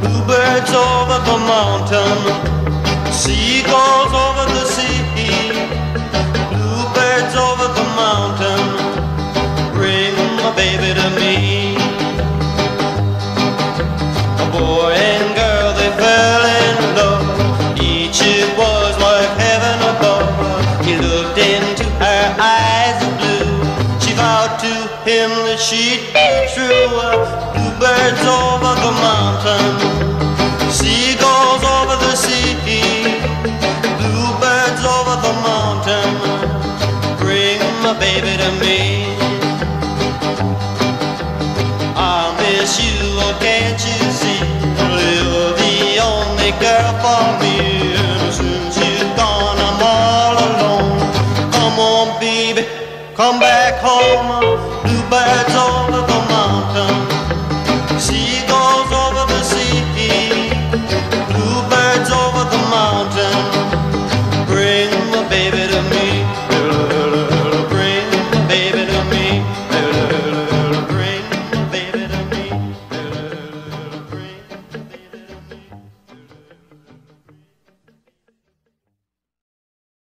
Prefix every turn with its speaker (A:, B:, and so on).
A: Bluebirds over the mountain, seagulls. Him that she'd be true. Bluebirds over the mountain, seagulls over the sea, bluebirds over the mountain. Bring my baby to me. I miss you, can't you see? You're the only girl for me. Come back home. Bluebirds over the.